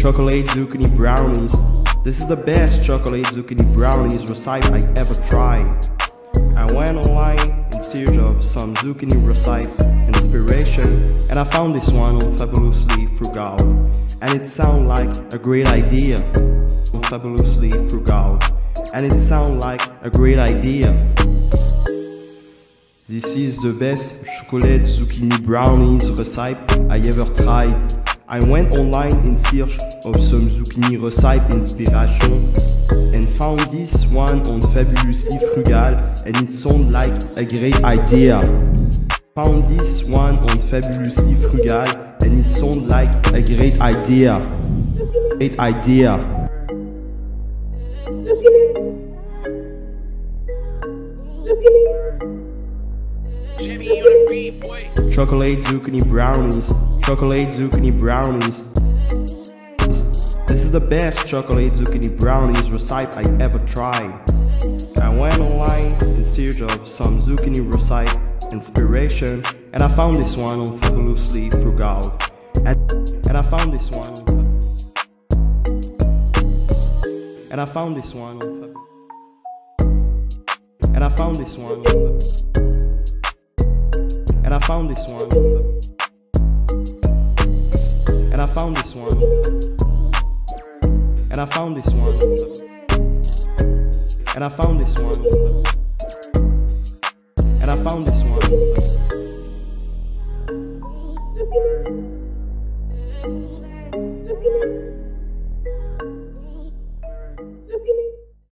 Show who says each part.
Speaker 1: Chocolate zucchini brownies. This is the best chocolate zucchini brownies recipe I ever tried. Search of some zucchini recipe inspiration and I found this one on Fabulously Frugal. And it sounded like a great idea. On Fabulously Frugal. And it sounded like a great idea. This is the best chocolate zucchini brownies recipe I ever tried. I went online in search of some zucchini recipe inspiration and found this one on Fabulously Frugal and it sounded like a great idea. Found this one on Fabulously Frugal and it sounded like a great idea. Great idea.
Speaker 2: Beat, boy.
Speaker 1: Chocolate zucchini brownies. Chocolate zucchini brownies. This is the best chocolate zucchini brownies recipe I ever tried. I went online in search of some zucchini recipe inspiration and I found this one on Fabulously Frugal. And, and I found this one and I found this one and I found this one and I found this one. And I found this one. And I found this one. And I found this one. And I found this one